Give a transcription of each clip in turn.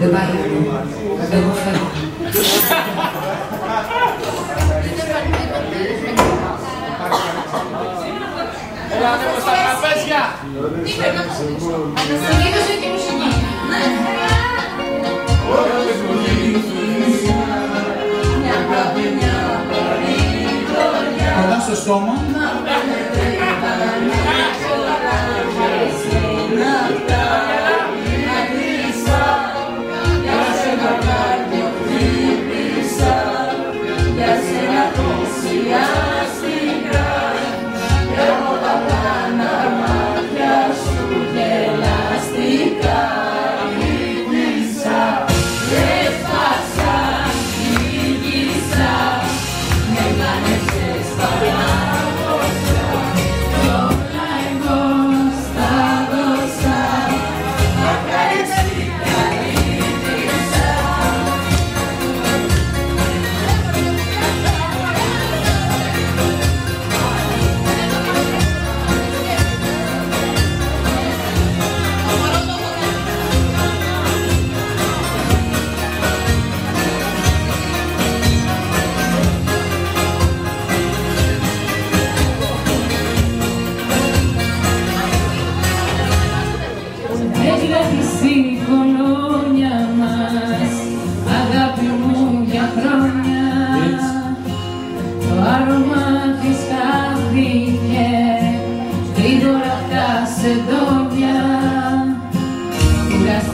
Δεν πάει αυτό. Εγώ φεύγω. Έλα, ανέβω στα τραπέζια! Αναστολίδωσε και μουσική. Κοντά στο στόμα.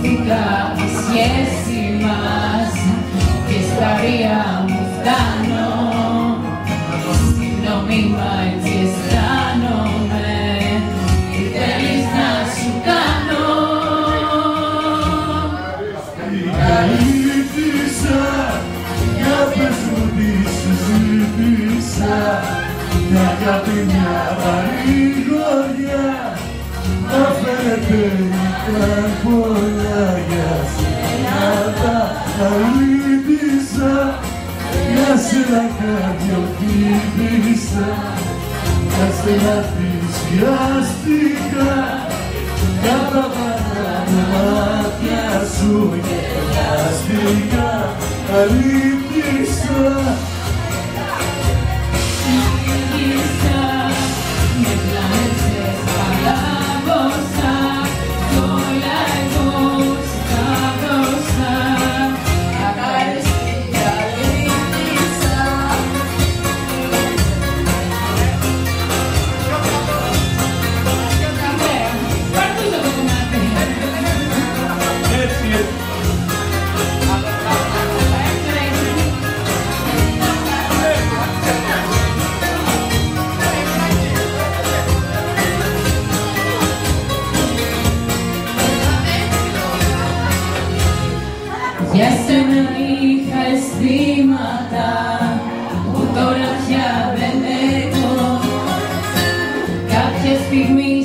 Κουραστικά η σχέση μας και στα ρία μου φτάνω. Συγγνώμη μα έτσι αισθάνομαι, τι θέλεις να σου κάνω. Καλύπτησα, για πες μου τι σου ζήτησα Μια αγάπη, μια παρηγοριά. Μα φαίνεται ήταν πολλά για σένα τα καλύπτησα Για σένα κάποιο χτύπησα Για σένα θυσιάστηκα για τα μάτια σου γελαστικά αλήθισα Για σένα είχα αισθήματα που τώρα πια δεν έχω. Κάποια στιγμή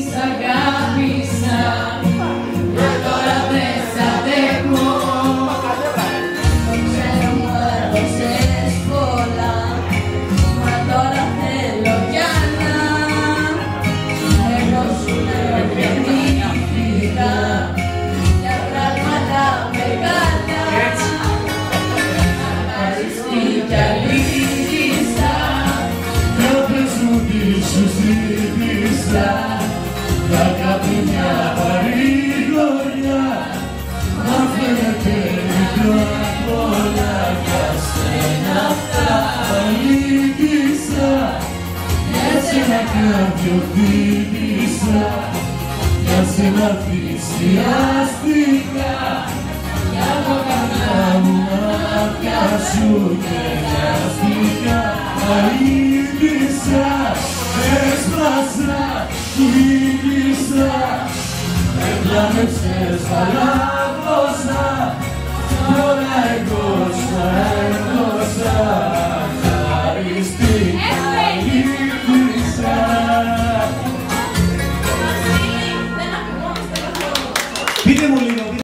Για σένα κάποιο χτύπησα Για σένα θυσιάστηκα Για το καλά μου μάτια σου γελαστικά αλήθισα Έσπασα, κύλησα Με πλάνεψες, παλάβωσα